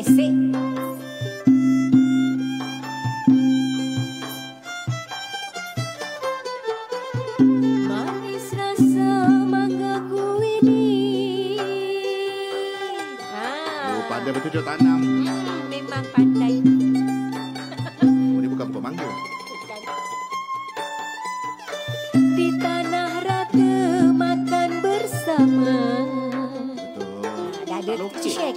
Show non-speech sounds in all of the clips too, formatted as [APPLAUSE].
isi. Manis rasa mangga ku ini ah. oh, pandai betul tanam. Hmm, memang pandai. [LAUGHS] Oh, ini bukan bukan mangga. Di tanah rata makan bersama. Betul. Nah, ada shake,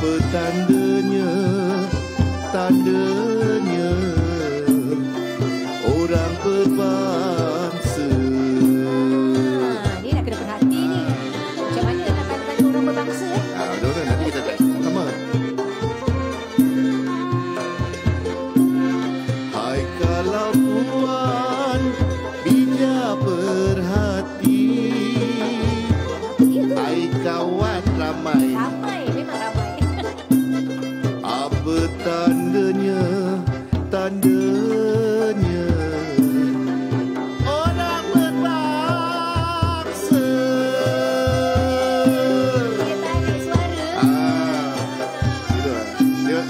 petandanya tandanya tandanya. seandainya orang berpaksa ah, gitu. Dia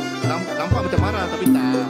nampak macam marah tapi tak.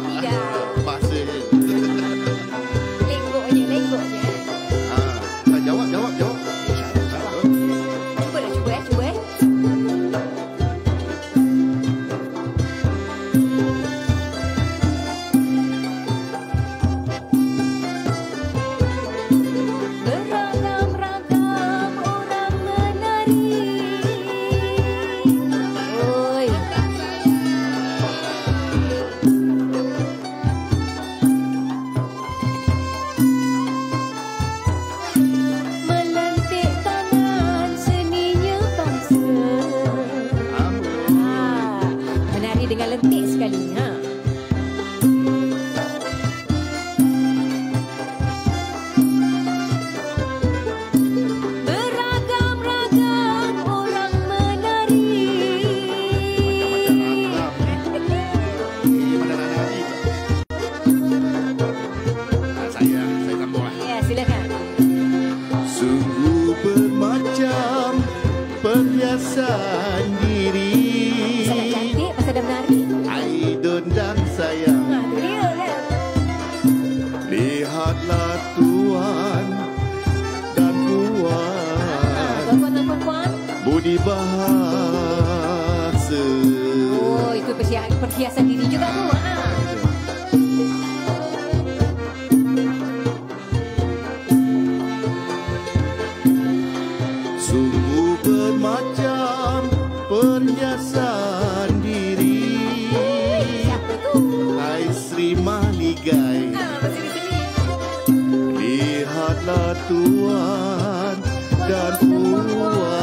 dibahas. Oh itu perhiasan, perhiasan diri juga tuh ah. Sungguh bermacam perhiasan diri. Hai Sri Manigai. Ah, Lihatlah tuan dan Puan.